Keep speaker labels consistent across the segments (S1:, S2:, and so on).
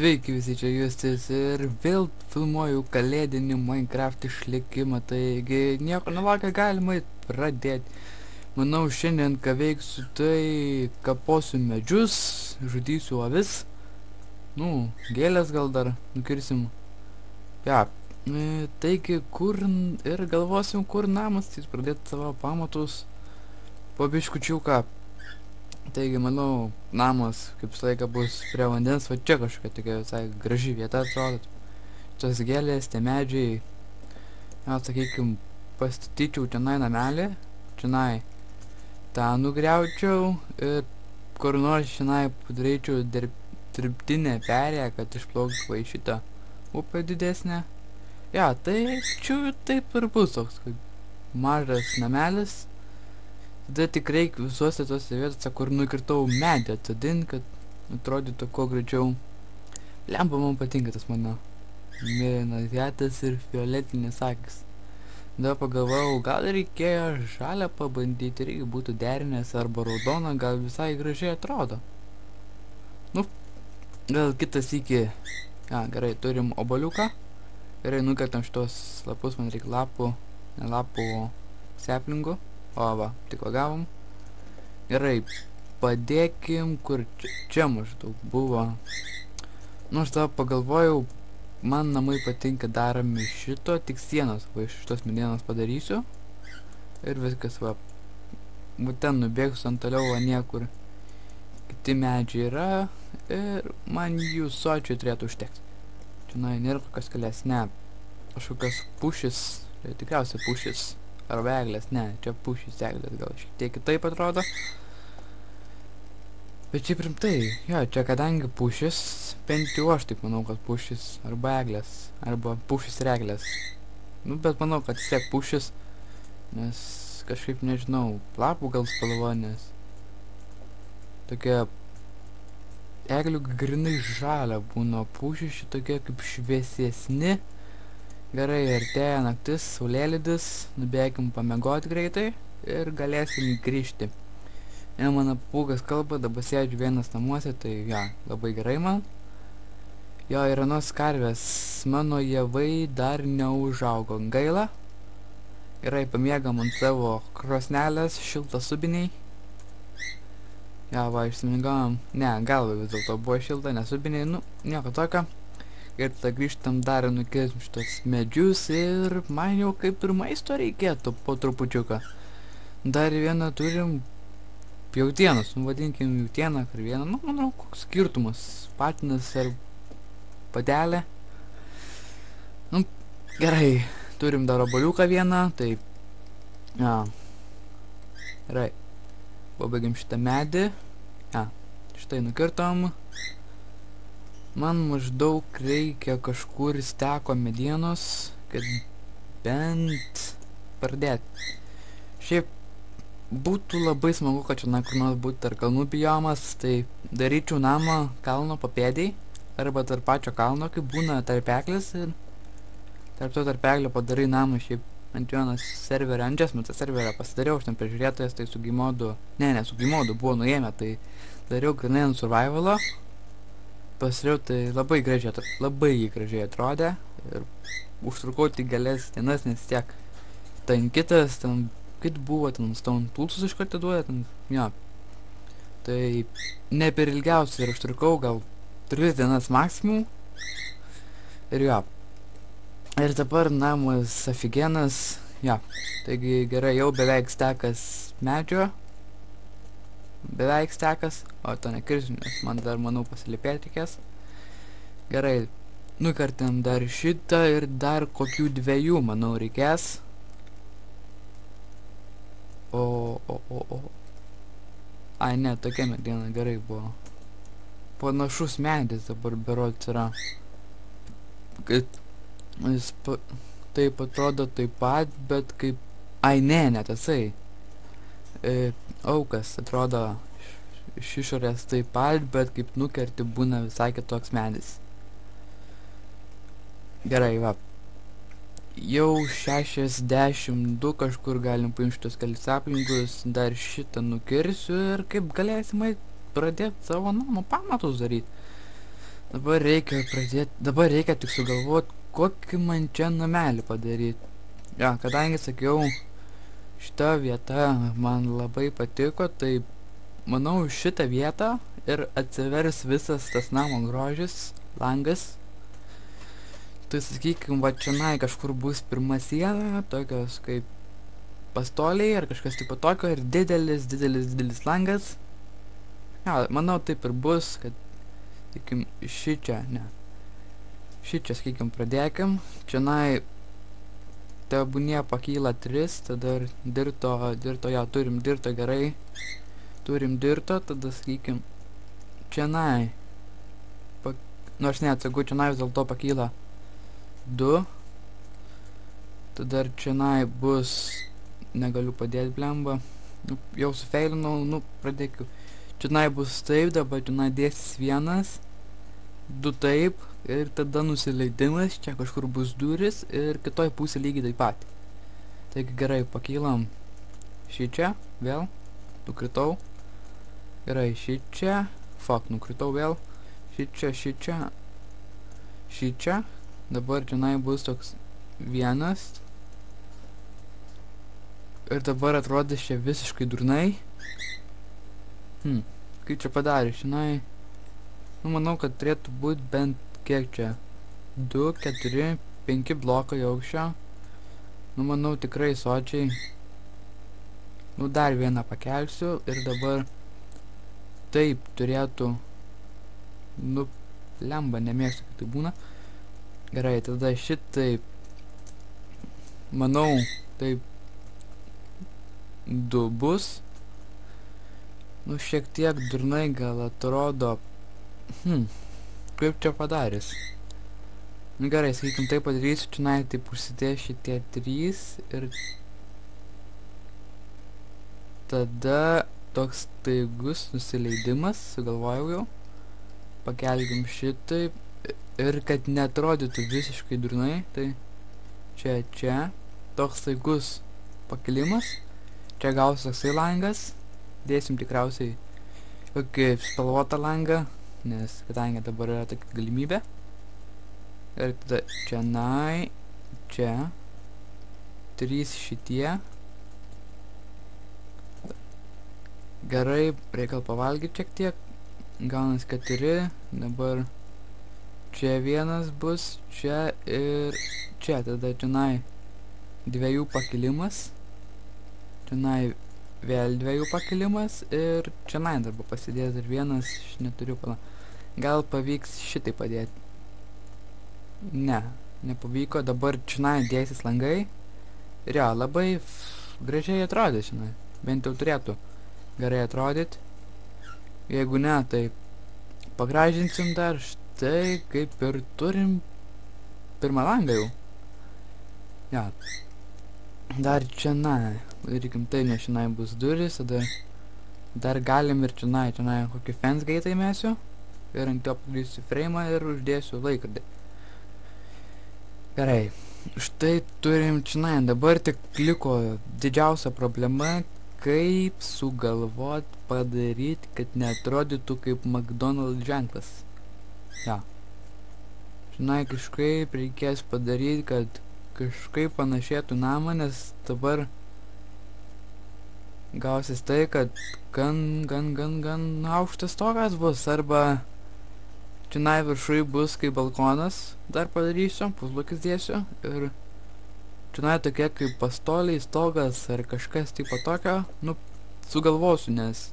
S1: Sveiki visi čia Justis ir vėl filmuoju kalėdinį Minecraft išlikimą, taigi nieko nelaukia galima pradėti. Manau šiandien ką veiksiu tai kaposiu medžius, žudysiu avis, nu, gėlės gal dar nukirsim. Ja, e, taigi kur ir galvosim kur namas, tai pradėti savo pamatus po biškučiuką. Taigi, manau, namas kaip visą laiką bus prie vandens, va čia kažkokia tokia visai graži vieta atrodo. Tos gėlės, tie medžiai. Na, sakykim, pastatyčiau tenai namelį, tenai tą nugriaučiau ir kur nors tenai padaryčiau dirb, dirbtinę perėją, kad išplauktų į šitą upę didesnę. Ja, tai čia taip ir bus toks, kaip mažas namelis. Tada tikrai visuose tose vietose, kur nukirtau medį atsodint, kad atrodytų kuo greičiau. Lempa man patinka tas mano mėlynas vietas ir fioletinis akis. Tada pagalvojau, gal reikėjo žalę pabandyti, irgi būtų derinės arba raudona, gal visai gražiai atrodo. Nu, gal kitas iki. Ja, gerai, turim oboliuką. Gerai, nukertam šitos lapus, man reikia lapų, ne lapų, seplingų. O va, tik va gavom. Gerai, padėkim, kur čia, čia maždaug buvo. Nu, aš tada pagalvojau, man namai patinka daromi šito, tik sienos, va iš šitos medienos padarysiu. Ir viskas, va. Būtent nubėgsiu ant toliau, va niekur. Kiti medžiai yra ir man jų sočiai turėtų užtekti. Čia nėra kokios kalės, ne. Kažkokios pušis, tai tikriausiai pušis. Arba eglės, ne, čia pušys eglės gal šiek tiek kitaip atrodo. Bet šiaip rimtai, jo, čia kadangi pušis, bent jau aš taip manau, kad pušis arba eglės, arba pušis ir eglės. Nu, bet manau, kad tiek pušis, nes kažkaip nežinau, lapų gal spalva, nes tokia eglių grinai žalia būna, pušis šitokie kaip šviesesni. Gerai, artėja naktis, saulėlydis, nubėkim pamiegoti greitai ir galėsim grįžti. Ir mano pūgas kalba, dabar sėdžiu vienas namuose, tai ja, labai gerai man. Jo, ir anos karvės, mano javai dar neužaugo, gaila. Gerai, pamiegam ant savo krosnelės, šiltą subiniai. Ja, va, išsimigavom, ne, galva vis dėlto buvo šilta, nesubiniai, nu, nieko tokio. Tada grįžtam dar ir nukirsim šitos medžius ir man jau kaip ir maisto reikėtų po trupučiuką. Dar vieną turim jautienos, nu vadinkim jautieną karvieną, nu manau koks skirtumas, patinas ar patelė. Nu, gerai, turim dar oboliuką vieną, tai, ja, gerai, pabaigiam šitą medį, ja, štai nukirtom. Man maždaug reikia kažkur steko medienos, kad bent pradėti. Šiaip būtų labai smagu, kad čia kur nors būtų tarp kalnų biomas, tai daryčiau namą kalno papėdėj, arba tarp pačio kalno, kai būna tarpeklis ir tarp to tarpeklio padarai namą šiaip ant vienas serverio, ant džesmito serverio pasidariau, aš ten prižiūrėtojas, tai su gimodu, ne, ne, su gimodu buvo nuėmę, tai dariau grinai ant survivalo, pasiriau, tai labai gražiai, labai gražiai atrodė ir užtrukau tik galias dienas, nes tiek ten kitas, ten kit buvo, ten stone pulsus iš karto duoda, ten, jo. Tai ne per ilgiausiai ir užtrukau gal 3 dienas maksimum. Ir jo. Ir dabar namas aфиgenas, jo. Taigi gerai, jau beveik stekas medžio. Beveik stekas, o to nekirsiu, nes man dar, manau, pasilipėti reikės. Gerai, nukartėm dar šitą ir dar kokių dviejų, manau, reikės. O, o, o, o. Ai, ne, tokia mediena gerai buvo. Panašus medis dabar berods yra. Kad jis pa, taip atrodo taip pat, bet kaip... Ai, ne, ne tasai. E, aukas atrodo iš- iš išorės taip pat, bet kaip nukerti būna visai kitoks medis. Gerai, va. Jau 62 kažkur galim paimti šitos kelis aplinkus, dar šitą nukirsiu ir kaip galėsim eit pradėti savo namo pamatus daryti. Dabar reikia pradėti, dabar reikia tik sugalvoti, kokį man čia namelį padaryti. Ja, kadangi sakiau, šita vieta man labai patiko, tai manau šitą vietą ir atsivers visas tas namo grožis, langas. Tai sakykim, va čianai kažkur bus pirma siena, tokios kaip pastoliai ar kažkas tipo tokio ir didelis, didelis, didelis langas. Ja, manau taip ir bus, kad sakykim, šičia, ne. Šičia, sakykim, pradėkim. Čianai tebūnie pakyla 3, tada ir dirto, dirto, ja, turim dirto gerai. Turim dirto, tada, sakykim, čianai. Pa, nors ne, atsakau, čianai vis dėlto pakyla 2. Tada čianai bus, negaliu padėti blemba. Nu, jau sufeilinau, nu, pradėkiu. Čianai bus taip, dabar čianai dėsis vienas du taip ir tada nusileidimas, čia kažkur bus duris ir kitoj pusė lygiai taip pat. Taigi gerai, pakylam šį čia, vėl, nukritau. Gerai, šį čia, fuck, nukritau vėl, šį čia, šį čia, šį čia. Dabar čionai bus toks vienas. Ir dabar atrodys čia visiškai durnai. Hmm, kaip čia padarė, žinai. Nu, manau, kad turėtų būti bent kiek čia. 2, 4, 5 blokai aukščio. Nu, manau, tikrai sočiai. Nu, dar vieną pakelsiu ir dabar taip turėtų. Nu, lemba, nemėgstu, kad tai būna. Gerai, tada šitaip. Manau, taip. Du bus. Nu, šiek tiek durnai gal atrodo Hmm, kaip čia padarys? Nu gerai, sakykim, taip padarysiu, čia taip užsidės šitie trys ir tada toks staigus nusileidimas, sugalvojau jau, pakelkim šitaip ir kad netrodytų visiškai durnai, tai čia, čia, toks staigus pakelimas, čia gaus toksai langas, dėsim tikriausiai kokį spalvotą langą, nes kadangi dabar yra tokia galimybė ir tada čia nai čia trys šitie. Gerai reikia pavalgyti šiek tiek gaunas keturi dabar čia vienas bus čia ir čia tada čionai dviejų pakilimas čionai vėl dviejų pakilimas ir čionai dar buvo pasidėjęs dar vienas, aš neturiu plano. Gal pavyks šitai padėti. Ne, nepavyko, dabar čionai dėsis langai. Ir jo, labai gražiai atrodė, žinai, bent jau turėtų gerai atrodyti. Jeigu ne, tai pagražinsim dar štai kaip ir turim pirmą langą jau. Ja, dar čia na, darykim tai, nes šiandien bus duris, tada dar galim ir čionai, čionai kokį fence gate įmesiu ir ant jo padarysiu frame ir uždėsiu laikrodį. Gerai, štai turim čionai, dabar tik liko didžiausia problema, kaip sugalvot padaryti, kad neatrodytų kaip McDonald's ženklas. Ja. Žinai, kažkaip reikės padaryti, kad kažkaip panašėtų namą, nes dabar gausis tai, kad gan, gan, gan, gan aukštas stogas bus, arba čionai viršui bus kaip balkonas, dar padarysiu, puslukis dėsiu, ir čionai tokie kaip pastoliai, stogas, ar kažkas tipo tokio, nu, sugalvosiu, nes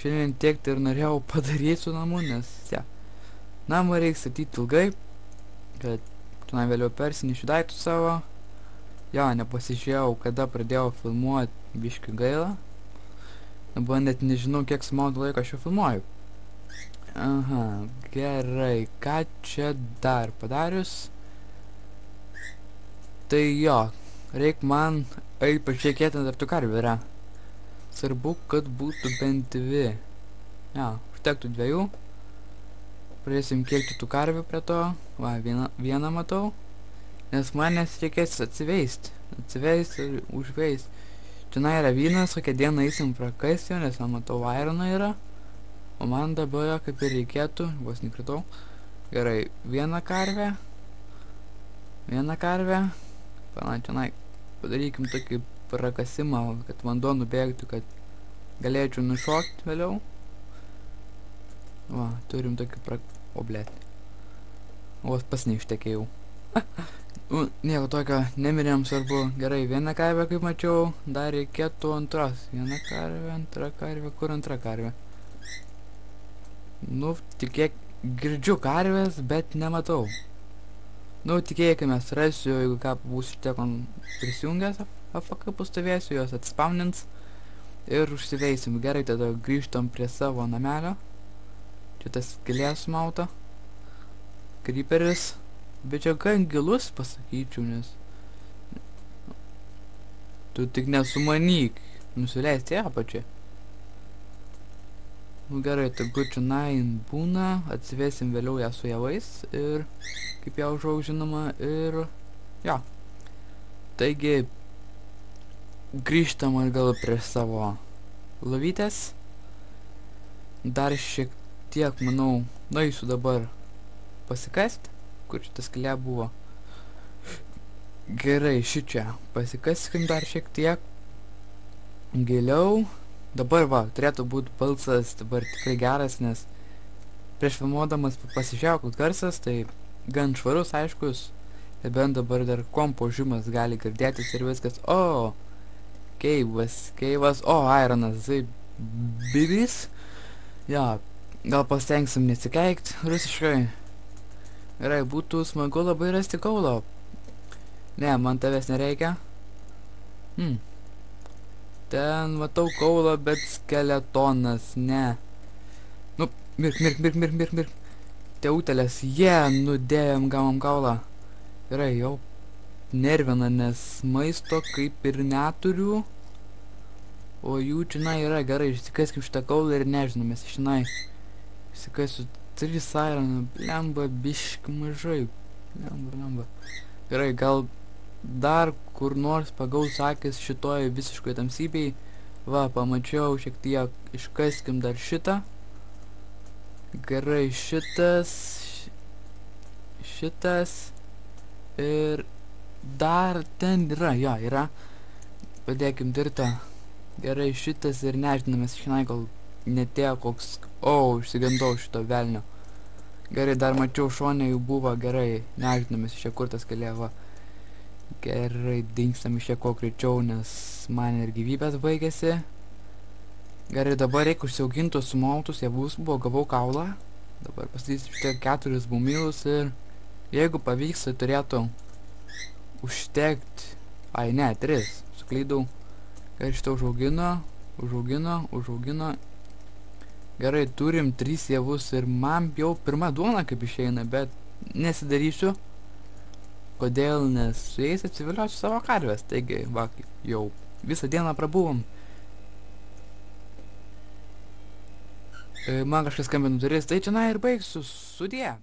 S1: šiandien tiek tai ir norėjau padaryti su namu, nes, ja, namą reikia statyti ilgai, kad čionai vėliau persinišiu daiktus savo, jo, nepasižiūrėjau, kada pradėjau filmuoti biški gaila. Dabar net nežinau, kiek sumaudų laiko aš jau filmuoju. Aha, gerai, ką čia dar padarius? Tai jo, reik man eit pažiūrėkėti, ar tų karvių yra. Svarbu, kad būtų bent dvi. Ja, užtektų dviejų. Pradėsim kiekti tų karvių prie to. Va, vieną, vieną matau. Nes manęs reikės atsiveisti. Atsiveisti ir užveisti. Čia yra vynas, kokią dieną eisim prakasti, nes nematau Irono yra. O man dabar kaip ir reikėtų, vos nekritau. Gerai, vieną karvę. Vieną karvę. Panačianai, padarykim tokį prakasimą, kad vanduo nubėgtų, kad galėčiau nušokti vėliau. Va, turim tokį prak... O, blėt. Vos pas neištekėjau. Nieko tokio, nemirėm svarbu. Gerai, vieną karvę, kaip mačiau, dar reikėtų antros. Viena karvė, antra karvė, kur antra karvė? Nu, tikėk, girdžiu karvės, bet nematau. Nu, tikėkime, rasiu, jeigu ką būsiu tiek prisijungęs, AFK pastovėsiu, jos atspaunins ir užsiveisim. Gerai, tada grįžtam prie savo namelio. Čia tas skilės mauta. Creeperis. Bet čia gan gilus pasakyčiau, nes... Tu tik nesumanyk nusileisti apačią. Nu gerai, tegu čia nain būna, atsivesim vėliau ją su javais ir kaip ją užaug žinoma ir jo. Taigi grįžtam atgal prie savo lovytės. Dar šiek tiek, manau, nueisiu dabar pasikasti kur šitas skylė buvo. Gerai, šičia. Pasikaskim dar šiek tiek. Giliau. Dabar va, turėtų būti balsas dabar tikrai geras, nes prieš filmuodamas pasižiūrėjau, koks garsas, tai gan švarus, aiškus. Ir bent dabar dar kompo žymas gali girdėtis ir viskas. O, keivas, keivas, o, Ironas, tai bibis. Ja, gal pasitengsim nesikeikt rusiškai. Gerai, būtų smagu labai rasti kaulo. Ne, man tavęs nereikia. Hmm. Ten matau kaulo, bet skeletonas, ne. Nu, mirk, mirk, mirk, mirk, mirk, mirk. Teutelės, jie, yeah, nudėjom, gavom kaulą. Gerai, jau nervina, nes maisto kaip ir neturiu. O jų čia yra gerai, išsikaskim šitą kaulą ir nežinau, mes šinai. Išsikasiu 3 iron, blemba, bišk mažai. Blemba, blemba. Gerai, gal dar kur nors pagaus akis šitoj visiškai tamsybei. Va, pamačiau šiek tiek, iškaskim dar šitą. Gerai, šitas. Šitas. Ir dar ten yra, jo, yra. Padėkim dirtą. Gerai, šitas ir nežinome, žinai, gal netėjo koks... O, išsigandau šito velnio. Gerai, dar mačiau šonė jų buvo, gerai, nežinome, iš čia kur tas kalėva. Gerai, dingstam iš čia kuo greičiau, nes man ir gyvybės baigėsi. Gerai, dabar reikia užsiaugintus sumautus javus, buvo, gavau kaulą. Dabar pastatysiu šitie keturis bumilus ir jeigu pavyks, tai turėtų užtekti. Ai, ne, tris, suklydau. Gerai, šitą užaugino, užaugino, užaugino Gerai, turim tris javus ir man jau pirma duona kaip išeina, bet nesidarysiu. Kodėl? Nes su jais atsiviliosiu savo karvės. Taigi, va, jau visą dieną prabuvom. E, man kažkas skambina duris, tai čia na ir baigsiu. Sudie.